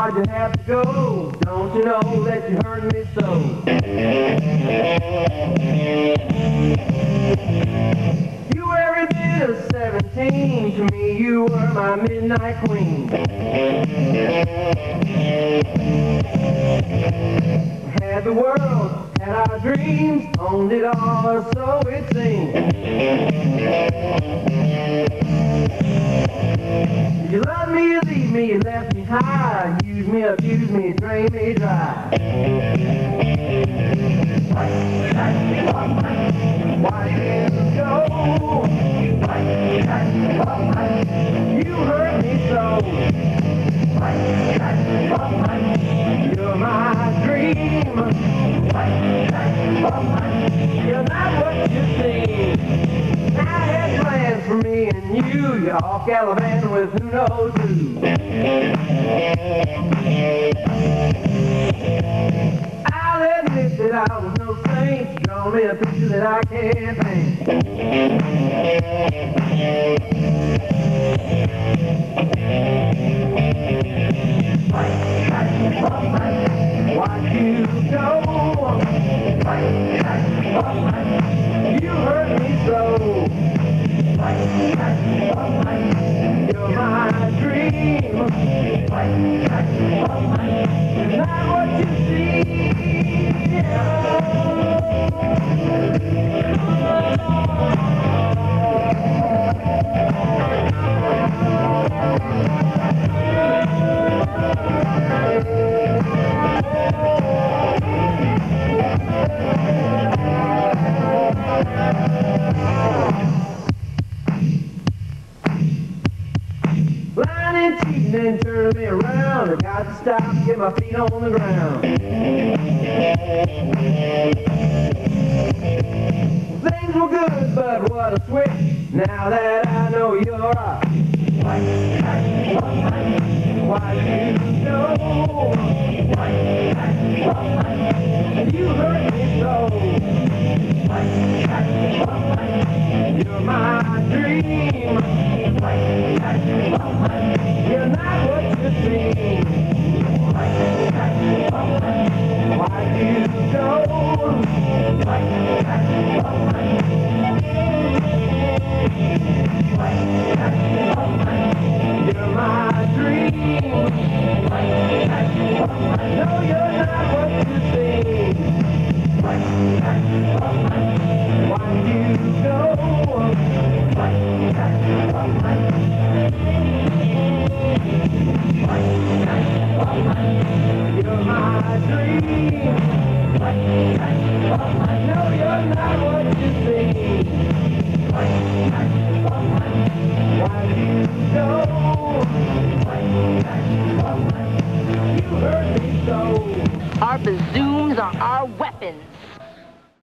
why'd you have to go? Don't you know that you hurt me so? You were every bit of 17. To me, you were my midnight queen. Had the world, had our dreams, owned it all, so it seemed. High, use me, abuse me, drain me dry. Why did you go? You hurt me so. You're my dream. You're not what you seem. You. You're gallivanting with who knows who. I'll admit that I was no saint. Draw me a picture that I can't paint. Why'd you go? You hurt me so. You're my dream. Not what you see. Lying and and turning me around. I got to stop get my feet on the ground. Things were good, but what a switch. Now that I know you're up. Why you know? Our bazooms are our weapons.